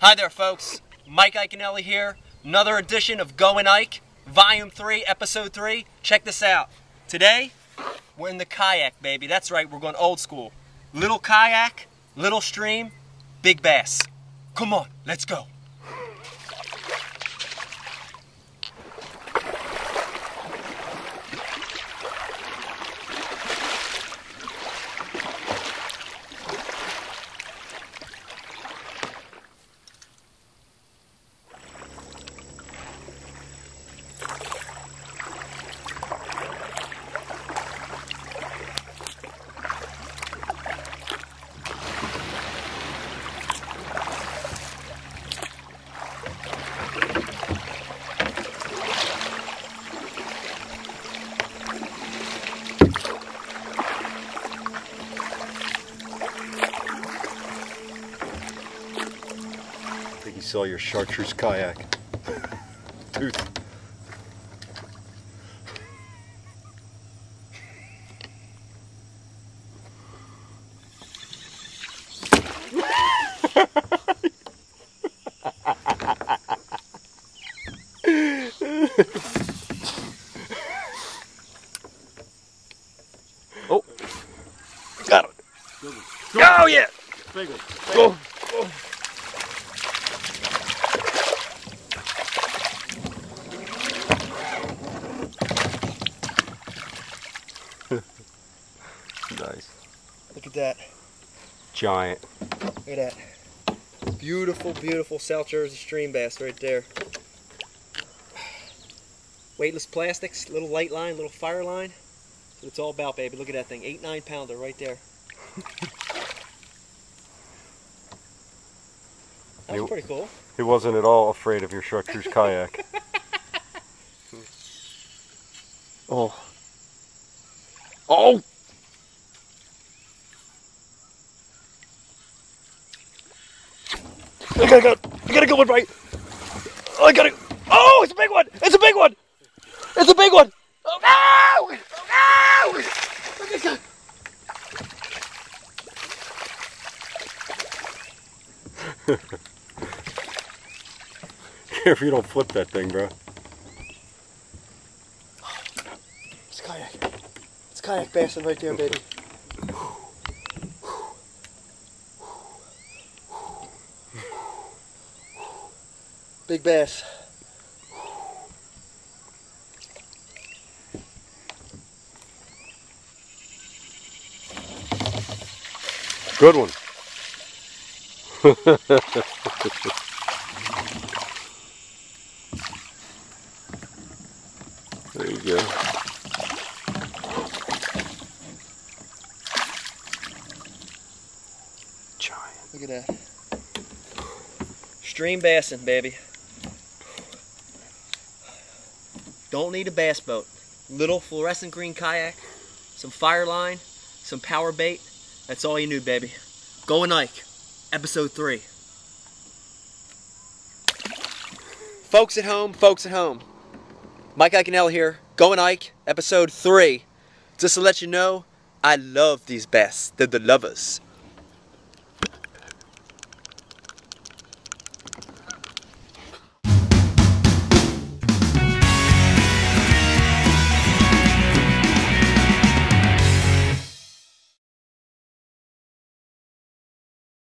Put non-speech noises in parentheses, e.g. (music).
Hi there, folks. Mike Iaconelli here. Another edition of Going Ike, Volume 3, Episode 3. Check this out. Today, we're in the kayak, baby. That's right, we're going old school. Little kayak, little stream, big bass. Come on, let's go. I think he saw your chartreuse kayak. Dude. oh, got it. Oh yeah. Big one. Go. nice. Look at that. Giant. Look at that. Beautiful, beautiful South Jersey stream bass right there. Weightless plastics, little light line, little Fireline. That's what it's all about, baby. Look at that thing. Eight, nine pounder right there. (laughs) That was pretty cool. He wasn't at all afraid of your chartreuse kayak. (laughs) oh. Oh! I gotta go. I gotta go one right. Oh, I gotta. Oh, it's a big one. It's a big one. It's a big one. Oh, no! Oh, no! Look at that. Careful you don't flip that thing, bro. It's kayak. It's kayak bassing right there, baby. Big bass. Good one. (laughs) there you go. Giant. Look at that. Stream bassing, baby. Don't need a bass boat. Little fluorescent green kayak, some Fireline, some PowerBait. That's all you need, baby. Going Ike, episode three. Folks at home, folks at home. Mike Iaconelli here, Going Ike, episode three. Just to let you know, I love these bass. They're the lovers.